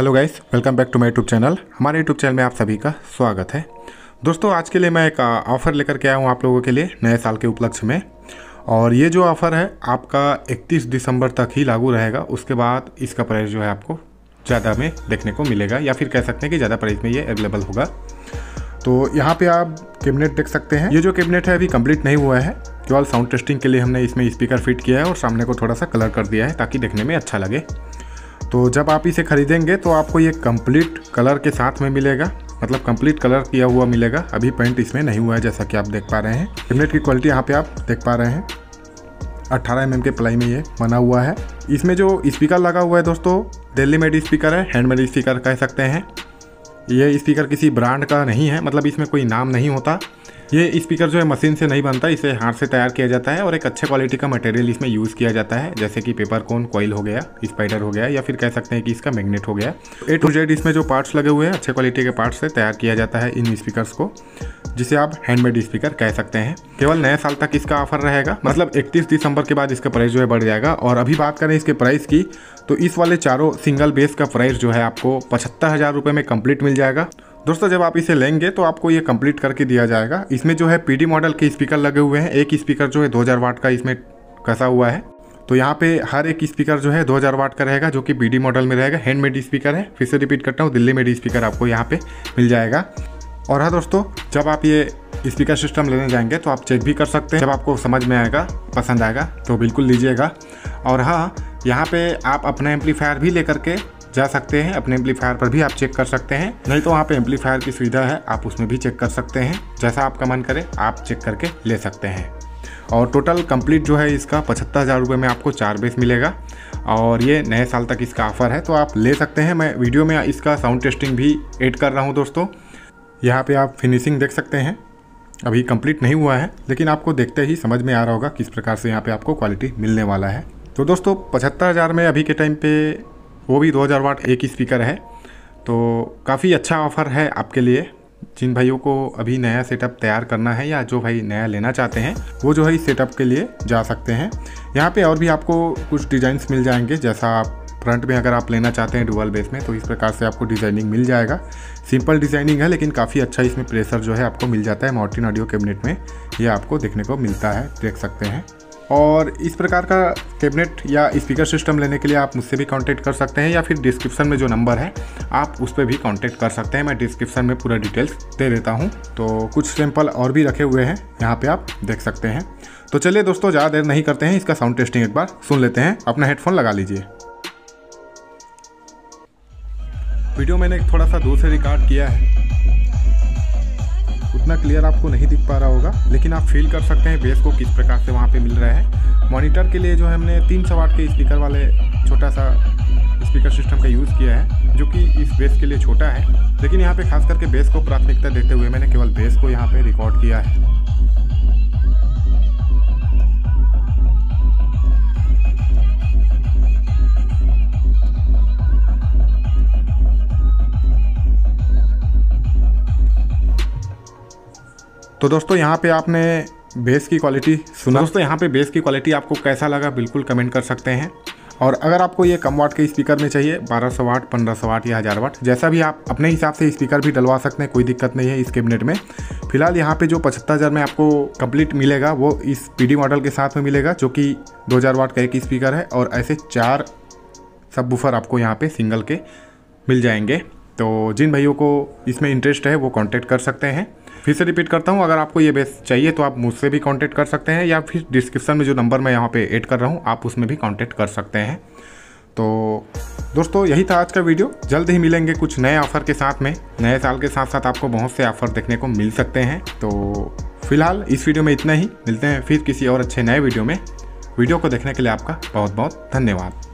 Hello guys, welcome back to my YouTube channel. हमारे YouTube channel में आप सभी का स्वागत है। दोस्तों, आज के लिए मैं एक ऑफ़र लेकर के आया हूँ आप लोगों के लिए नए साल के उपलक्ष्य में। और ये जो ऑफ़र है, आपका 31 दिसंबर तक ही लागू रहेगा। उसके बाद इसका प्राइस जो है आपको ज़्यादा में देखने को मिलेगा, या फिर कह सकते हैं कि ज़्यादा प्राइस में ये अवेलेबल होगा। तो यहाँ पर आप कैबिनेट देख सकते हैं। ये जो कैबिनेट है, अभी कंप्लीट नहीं हुआ है। केवल साउंड टेस्टिंग के लिए हमने इसमें स्पीकर फिट किया है और सामने को थोड़ा सा कलर कर दिया है, ताकि देखने में अच्छा लगे। तो जब आप इसे ख़रीदेंगे तो आपको ये कंप्लीट कलर के साथ में मिलेगा। मतलब कंप्लीट कलर किया हुआ मिलेगा। अभी पेंट इसमें नहीं हुआ है, जैसा कि आप देख पा रहे हैं। कैबिनेट की क्वालिटी यहाँ पे आप देख पा रहे हैं। 18 एम mm के प्लाई में ये बना हुआ है। इसमें जो स्पीकर लगा हुआ है दोस्तों दिल्ली मेड स्पीकर है हैंडमेड स्पीकर कह सकते हैं। ये स्पीकर किसी ब्रांड का नहीं है मतलब इसमें कोई नाम नहीं होता। ये स्पीकर जो है मशीन से नहीं बनता, इसे हाथ से तैयार किया जाता है और एक अच्छे क्वालिटी का मटेरियल इसमें यूज़ किया जाता है, जैसे कि पेपर कोन कोयल हो गया स्पाइडर हो गया, या फिर कह सकते हैं कि इसका मैग्नेट हो गया। ए टू जेड इसमें जो पार्ट्स लगे हुए हैं, अच्छे क्वालिटी के पार्ट्स से तैयार किया जाता है इन स्पीकर्स को, जिसे आप हैंडमेड स्पीकर कह सकते हैं। केवल नए साल तक इसका ऑफ़र रहेगा मतलब 31 दिसंबर के बाद इसका प्राइस जो है बढ़ जाएगा। और अभी बात करें इसके प्राइस की तो इस वाले चारों सिंगल बेस का प्राइस जो है आपको पचहत्तर हज़ार रुपये में कंप्लीट मिल जाएगा। दोस्तों, जब आप इसे लेंगे तो आपको ये कंप्लीट करके दिया जाएगा। इसमें जो है पीडी मॉडल के स्पीकर लगे हुए हैं। एक स्पीकर जो है 2000 वाट का इसमें कसा हुआ है। तो यहाँ पे हर एक स्पीकर जो है 2000 वाट का रहेगा, जो कि बीडी मॉडल में रहेगा। हैंडमेड स्पीकर है। फिर से रिपीट करता हूँ, दिल्ली मेड स्पीकर आपको यहाँ पे मिल जाएगा। और हाँ दोस्तों, जब आप ये स्पीकर सिस्टम लेने जाएँगे तो आप चेक भी कर सकते हैं। जब आपको समझ में आएगा, पसंद आएगा तो बिल्कुल लीजिएगा। और हाँ यहाँ पे आप अपना एम्पलीफायर भी लेकर के जा सकते हैं, अपने एम्पलीफायर पर भी आप चेक कर सकते हैं। नहीं तो वहाँ पे एम्पलीफायर की सुविधा है, आप उसमें भी चेक कर सकते हैं। जैसा आपका मन करे, आप चेक करके ले सकते हैं। और टोटल कंप्लीट जो है इसका पचहत्तर हज़ार रुपये में आपको चार बेस मिलेगा। और ये नए साल तक इसका ऑफ़र है तो आप ले सकते हैं। मैं वीडियो में इसका साउंड टेस्टिंग भी ऐड कर रहा हूँ दोस्तों। यहाँ पे आप फिनिशिंग देख सकते हैं। अभी कंप्लीट नहीं हुआ है, लेकिन आपको देखते ही समझ में आ रहा होगा किस प्रकार से यहाँ पे आपको क्वालिटी मिलने वाला है। तो दोस्तों, पचहत्तर हज़ार में अभी के टाइम पे वो भी 2000 वाट एक ही स्पीकर है। तो काफ़ी अच्छा ऑफ़र है आपके लिए। जिन भाइयों को अभी नया सेटअप तैयार करना है या जो भाई नया लेना चाहते हैं, वो जो है इस सेटअप के लिए जा सकते हैं। यहाँ पे और भी आपको कुछ डिज़ाइंस मिल जाएँगे। जैसा आप फ्रंट में अगर आप लेना चाहते हैं डुअल बेस में तो इस प्रकार से आपको डिज़ाइनिंग मिल जाएगा। सिंपल डिज़ाइनिंग है, लेकिन काफ़ी अच्छा इसमें प्रेशर जो है आपको मिल जाता है। मॉर्टिन ऑडियो कैबिनेट में ये आपको देखने को मिलता है, देख सकते हैं। और इस प्रकार का कैबिनेट या स्पीकर सिस्टम लेने के लिए आप मुझसे भी कांटेक्ट कर सकते हैं या फिर डिस्क्रिप्शन में जो नंबर है, आप उस पर भी कांटेक्ट कर सकते हैं। मैं डिस्क्रिप्शन में पूरा डिटेल्स दे देता हूँ। तो कुछ सैंपल और भी रखे हुए हैं, यहाँ पे आप देख सकते हैं। तो चलिए दोस्तों, ज़्यादा देर नहीं करते हैं, इसका साउंड टेस्टिंग एक बार सुन लेते हैं। अपना हेडफोन लगा लीजिए। वीडियो मैंने थोड़ा सा दूर से रिकॉर्ड किया है। उतना क्लियर आपको नहीं दिख पा रहा होगा, लेकिन आप फील कर सकते हैं बेस को किस प्रकार से वहाँ पे मिल रहा है। मॉनिटर के लिए जो है हमने तीन सौ वाट के स्पीकर वाले छोटा सा स्पीकर सिस्टम का यूज़ किया है, जो कि इस बेस के लिए छोटा है। लेकिन यहाँ पर खास करके बेस को प्राथमिकता देते हुए मैंने केवल बेस को यहाँ पर रिकॉर्ड किया है। तो दोस्तों यहाँ पे आपने बेस की क्वालिटी सुना। दोस्तों यहाँ पे बेस की क्वालिटी आपको कैसा लगा बिल्कुल कमेंट कर सकते हैं। और अगर आपको ये कम वाट के स्पीकर में चाहिए 1200 वाट 1500 वाट या हज़ार वाट जैसा भी आप अपने हिसाब से स्पीकर भी डलवा सकते हैं कोई दिक्कत नहीं है इस कैबिनेट में। फ़िलहाल यहाँ पे जो पचहत्तर हज़ार में आपको कंप्लीट मिलेगा वो इस पीडी मॉडल के साथ में मिलेगा जो कि 2000 वाट का एक स्पीकर है और ऐसे चार सब बुफर आपको यहाँ पर सिंगल के मिल जाएँगे। तो जिन भाइयों को इसमें इंटरेस्ट है वो कॉन्टेक्ट कर सकते हैं। फिर से रिपीट करता हूँ, अगर आपको ये बेस चाहिए तो आप मुझसे भी कांटेक्ट कर सकते हैं, या फिर डिस्क्रिप्शन में जो नंबर मैं यहाँ पे ऐड कर रहा हूँ, आप उसमें भी कांटेक्ट कर सकते हैं। तो दोस्तों, यही था आज का वीडियो जल्द ही मिलेंगे कुछ नए ऑफ़र के साथ में। नए साल के साथ साथ आपको बहुत से ऑफ़र देखने को मिल सकते हैं। तो फ़िलहाल इस वीडियो में इतना ही। मिलते हैं फिर किसी और अच्छे नए वीडियो में। वीडियो को देखने के लिए आपका बहुत बहुत धन्यवाद।